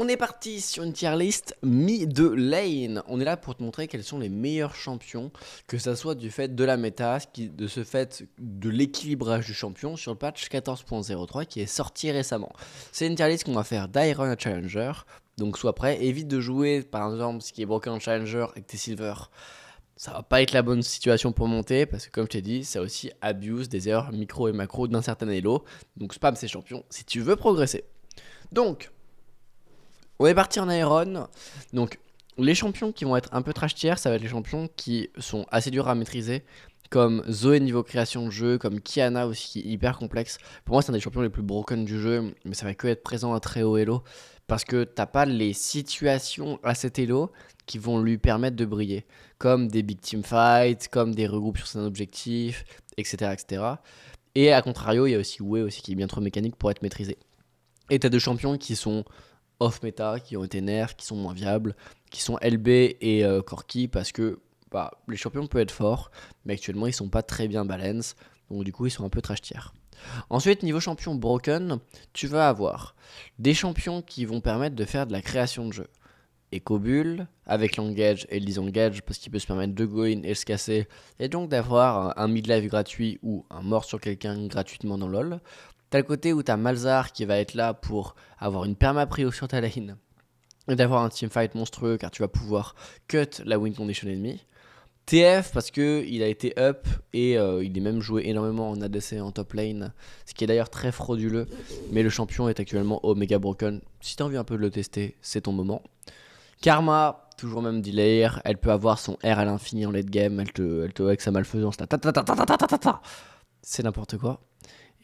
On est parti sur une tier list de lane. On est là pour te montrer quels sont les meilleurs champions, que ça soit du fait de la méta, de ce fait de l'équilibrage du champion sur le patch 14.03 qui est sorti récemment. C'est une tier list qu'on va faire d'Iron à Challenger. Donc sois prêt, évite de jouer par exemple ce qui est broken en Challenger et que t'es Silver. Ça va pas être la bonne situation pour monter parce que comme je t'ai dit, ça aussi abuse des erreurs micro et macro d'un certain elo. Donc spam ces champions si tu veux progresser. Donc, on est parti en Aeron. Donc, les champions qui vont être un peu trash tier, ça va être les champions qui sont assez durs à maîtriser, comme Zoé niveau création de jeu, comme Kiana aussi qui est hyper complexe. Pour moi, c'est un des champions les plus broken du jeu, mais ça va que être présent à très haut elo parce que t'as pas les situations à cet elo qui vont lui permettre de briller, comme des big team fights, comme des regroupes sur ses objectifs, etc., etc. Et à contrario, il y a aussi Wei aussi qui est bien trop mécanique pour être maîtrisé. Et t'as deux champions qui sont off meta, qui ont été nerfs, qui sont moins viables, qui sont LB et euh, Corki parce que bah, les champions peuvent être forts, mais actuellement ils sont pas très bien balance, donc du coup ils sont un peu trash tier. Ensuite, niveau champion broken, tu vas avoir des champions qui vont permettre de faire de la création de jeu. Ecobull, avec l'engage et le disengage, parce qu'il peut se permettre de go in et se casser, et donc d'avoir un mid-life gratuit ou un mort sur quelqu'un gratuitement dans LoL. T'as le côté où t'as Malzar qui va être là pour avoir une perma-prio sur ta lane et d'avoir un teamfight monstrueux car tu vas pouvoir cut la win condition ennemie. TF parce que il a été up et euh, il est même joué énormément en ADC en top lane, ce qui est d'ailleurs très frauduleux. Mais le champion est actuellement Omega Broken. Si t'as envie un peu de le tester, c'est ton moment. Karma, toujours même delay, elle peut avoir son R à l'infini en late game, elle te, elle te avec sa malfaisance, c'est n'importe quoi.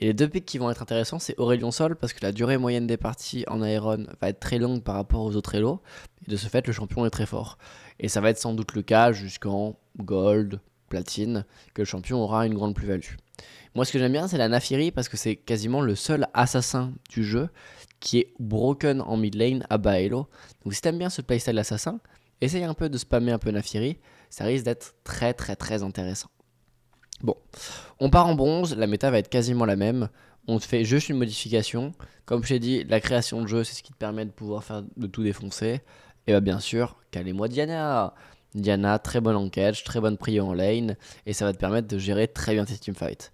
Et les deux pics qui vont être intéressants, c'est Aurelion Sol, parce que la durée moyenne des parties en Aeron va être très longue par rapport aux autres Elo, et de ce fait, le champion est très fort. Et ça va être sans doute le cas jusqu'en Gold, Platine, que le champion aura une grande plus-value. Moi, ce que j'aime bien, c'est la Nafiri, parce que c'est quasiment le seul assassin du jeu qui est broken en mid lane à bas Elo. Donc si t'aimes bien ce playstyle assassin, essaye un peu de spammer un peu Nafiri, ça risque d'être très très très intéressant. Bon, on part en bronze, la méta va être quasiment la même. On fait juste une modification. Comme je t'ai dit, la création de jeu, c'est ce qui te permet de pouvoir faire de tout défoncer. Et bah bien sûr, calez-moi Diana. Diana, très bonne en très bonne prio en lane, et ça va te permettre de gérer très bien tes teamfights.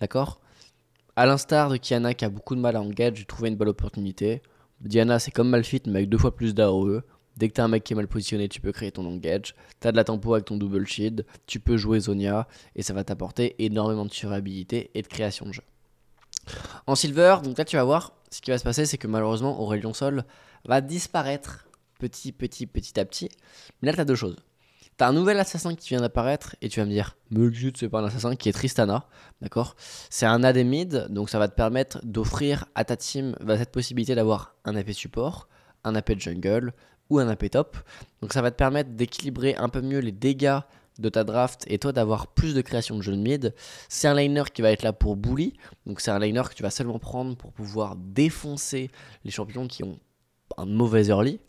D'accord? À l'instar de Kiana qui a beaucoup de mal à engage, j'ai trouvé une bonne opportunité. Diana, c'est comme Malfit, mais avec deux fois plus d'AOE. Dès que t'as un mec qui est mal positionné, tu peux créer ton engage. T'as de la tempo avec ton double shield. Tu peux jouer Zonia. Et ça va t'apporter énormément de surabilité et de création de jeu. En silver, donc là tu vas voir, ce qui va se passer, c'est que malheureusement Aurelion Sol va disparaître petit, petit, petit à petit. Mais là t'as deux choses. T'as un nouvel assassin qui vient d'apparaître et tu vas me dire, mais c'est pas un assassin qui est Tristana, d'accord? C'est un AD mid, donc ça va te permettre d'offrir à ta team cette possibilité d'avoir un AP support, un AP jungle, ou un AP top. Donc ça va te permettre d'équilibrer un peu mieux les dégâts de ta draft et toi d'avoir plus de création de jeu de mid. C'est un liner qui va être là pour bully, donc c'est un liner que tu vas seulement prendre pour pouvoir défoncer les champions qui ont un mauvais early.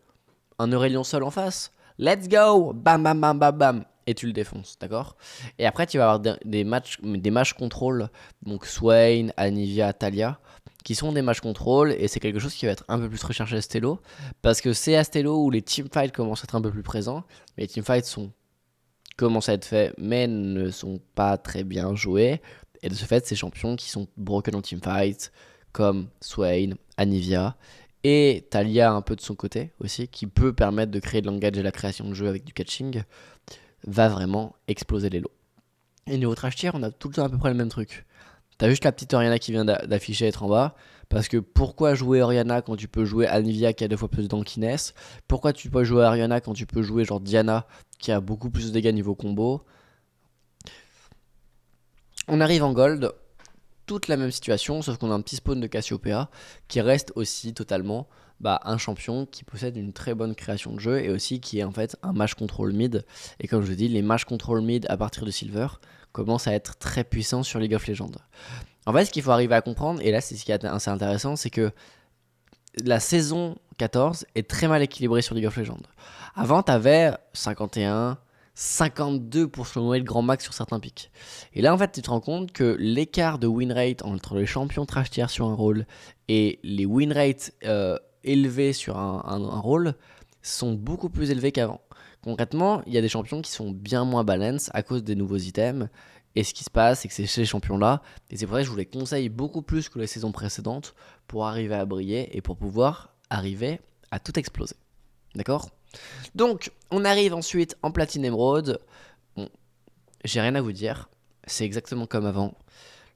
Un Aurelion seul en face, let's go, bam bam bam bam bam, et tu le défonces, d'accord? Et après tu vas avoir des matchs, des matchs contrôle, donc Swain, Anivia, Talia, qui sont des matchs contrôle et c'est quelque chose qui va être un peu plus recherché à Stello parce que c'est à Stello où les teamfights commencent à être un peu plus présents mais les teamfights sont commencent à être faits mais ne sont pas très bien joués et de ce fait ces champions qui sont broken en teamfight comme Swain, Anivia et Talia un peu de son côté aussi qui peut permettre de créer de l'engage et la création de jeu avec du catching va vraiment exploser les lots. Et niveau trash tier, on a tout le temps à peu près le même truc. T'as juste la petite Oriana qui vient d'afficher être en bas. Parce que pourquoi jouer Oriana quand tu peux jouer Anivia qui a deux fois plus d'ankiness Pourquoi tu peux jouer Oriana quand tu peux jouer genre Diana qui a beaucoup plus de dégâts niveau combo? On arrive en gold, toute la même situation, sauf qu'on a un petit spawn de Cassiopeia qui reste aussi totalement bah, un champion qui possède une très bonne création de jeu et aussi qui est en fait un match control mid. Et comme je dis, les match control mid à partir de Silver commencent à être très puissants sur League of Legends. En fait, ce qu'il faut arriver à comprendre, et là c'est ce qui est assez intéressant, c'est que la saison 14 est très mal équilibrée sur League of Legends. Avant, tu avais 51, 52 pour le grand max sur certains pics. Et là, en fait, tu te rends compte que l'écart de win rate entre les champions trash tier sur un rôle et les win rates euh, élevés sur un, rôle sont beaucoup plus élevés qu'avant. Concrètement, il y a des champions qui sont bien moins balance à cause des nouveaux items. Et ce qui se passe, c'est que c'est ces champions-là. Et c'est pour ça que je vous les conseille beaucoup plus que les saisons précédentes pour arriver à briller et pour pouvoir arriver à tout exploser. D'accord? Donc, on arrive ensuite en platine émeraude. Bon, j'ai rien à vous dire. C'est exactement comme avant.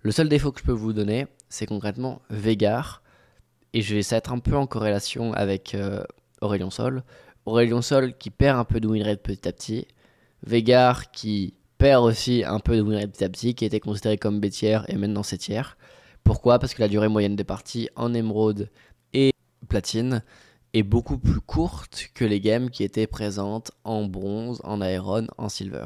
Le seul défaut que je peux vous donner, c'est concrètement Vegar. Et je vais essayer d'être un peu en corrélation avec euh, Aurélien Sol. Aurélien Sol qui perd un peu de win rate petit à petit. Vegar qui perd aussi un peu de win rate petit à petit, qui était considéré comme bêtière et maintenant c'est tiers. Pourquoi? Parce que la durée moyenne des parties en émeraude et platine est beaucoup plus courte que les games qui étaient présentes en bronze, en iron, en silver.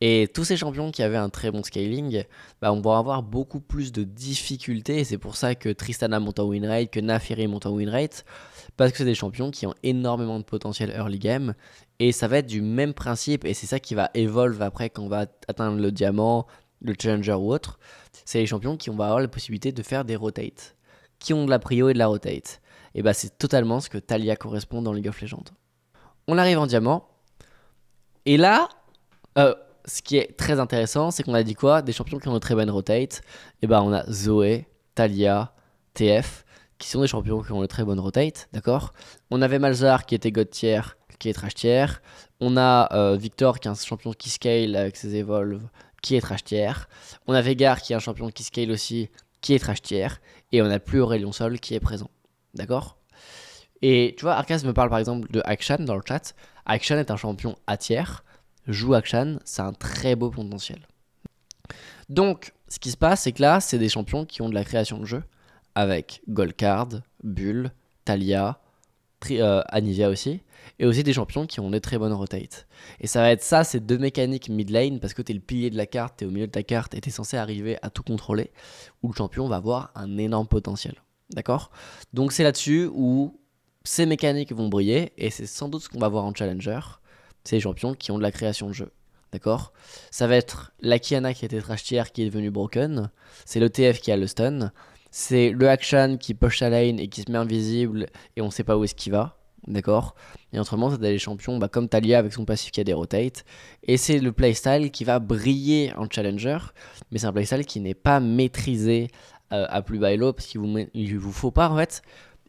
Et tous ces champions qui avaient un très bon scaling, bah on va avoir beaucoup plus de difficultés. C'est pour ça que Tristana monte en win rate, que Nafiri monte en win rate. Parce que c'est des champions qui ont énormément de potentiel early game. Et ça va être du même principe. Et c'est ça qui va évoluer après quand on va atteindre le diamant, le challenger ou autre. C'est les champions qui vont avoir la possibilité de faire des rotates. Qui ont de la prio et de la rotate et bah c'est totalement ce que Talia correspond dans League of Legends. On arrive en diamant, et là, euh, ce qui est très intéressant, c'est qu'on a dit quoi? Des champions qui ont de très bonnes rotate. Et bah on a Zoé, Talia, TF, qui sont des champions qui ont de très bonnes rotate, d'accord? On avait Malzar qui était God tier, qui est trash tier. On a euh, Victor qui est un champion qui scale avec ses evolve, qui est trash tier. On a Vegar qui est un champion qui scale aussi, qui est trash tier. Et on a plus Aurelion Sol qui est présent. D'accord? Et tu vois, Arcas me parle par exemple de Akshan dans le chat. Akshan est un champion à tiers. Joue Akshan, c'est un très beau potentiel. Donc, ce qui se passe, c'est que là, c'est des champions qui ont de la création de jeu avec Goldcard, Bull, Talia, euh, Anivia aussi, et aussi des champions qui ont des très bonnes rotates. Et ça va être ça, ces deux mécaniques mid lane, parce que tu es le pilier de la carte, tu es au milieu de ta carte et tu es censé arriver à tout contrôler, où le champion va avoir un énorme potentiel. D'accord? Donc c'est là-dessus où ces mécaniques vont briller et c'est sans doute ce qu'on va voir en challenger. C'est les champions qui ont de la création de jeu. D'accord? Ça va être la Kiana qui était trash tier qui est devenue broken. C'est le TF qui a le stun. C'est le action qui push sa lane et qui se met invisible et on sait pas où est-ce qu'il va. D'accord? Et autrement, c'est des champions bah, comme Talia avec son passif qui a des rotates. Et c'est le playstyle qui va briller en challenger. Mais c'est un playstyle qui n'est pas maîtrisé euh, à plus bas elo parce qu'il vous, vous faut pas en fait.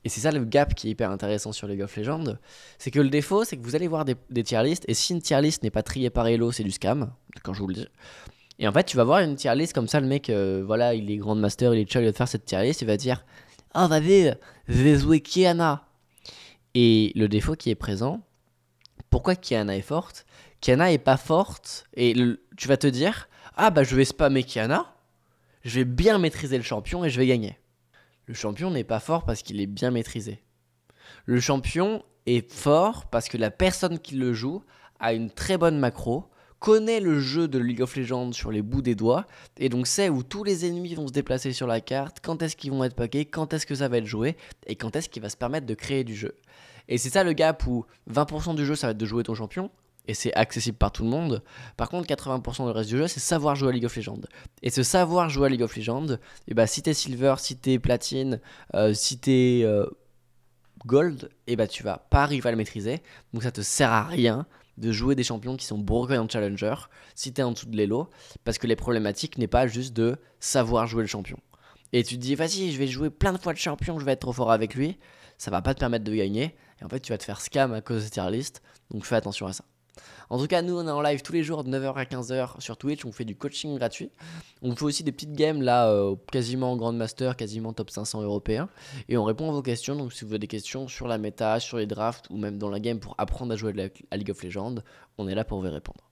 Et c'est ça le gap qui est hyper intéressant sur League of Legends. C'est que le défaut, c'est que vous allez voir des, tier lists, et si une tier list n'est pas triée par elo, c'est du scam, quand je vous le dis. Et en fait, tu vas voir une tier list comme ça, le mec, euh, voilà, il est Grand Master, il est chill, il va te faire cette tier list, il va dire Ah, oh, vais jouer Kiana. Et le défaut qui est présent, pourquoi Kiana est forte? Kiana est pas forte, et tu vas te dire Ah, bah je vais spammer Kiana je vais bien maîtriser le champion et je vais gagner. Le champion n'est pas fort parce qu'il est bien maîtrisé. Le champion est fort parce que la personne qui le joue a une très bonne macro, connaît le jeu de League of Legends sur les bouts des doigts, et donc sait où tous les ennemis vont se déplacer sur la carte, quand est-ce qu'ils vont être paqués, quand est-ce que ça va être joué, et quand est-ce qu'il va se permettre de créer du jeu. Et c'est ça le gap où 20% du jeu ça va être de jouer ton champion, et c'est accessible par tout le monde. Par contre, 80% du reste du jeu, c'est savoir jouer à League of Legends. Et ce savoir jouer à League of Legends, et eh bah, ben, si t'es silver, si t'es platine, euh, si t'es euh, gold, et eh bah, ben, tu vas pas arriver à le maîtriser. Donc ça te sert à rien de jouer des champions qui sont broken en challenger si t'es en dessous de l'élo, parce que les problématiques n'est pas juste de savoir jouer le champion. Et tu te dis, vas-y, je vais jouer plein de fois de champion, je vais être trop fort avec lui. Ça va pas te permettre de gagner. Et en fait, tu vas te faire scam à cause de tier list. Donc fais attention à ça. En tout cas, nous, on est en live tous les jours de 9h à 15h sur Twitch. On fait du coaching gratuit. On fait aussi des petites games là, euh, quasiment Grandmaster, quasiment top 500 européen. Et on répond à vos questions. Donc, si vous avez des questions sur la méta, sur les drafts ou même dans la game pour apprendre à jouer à League of Legends, on est là pour vous répondre.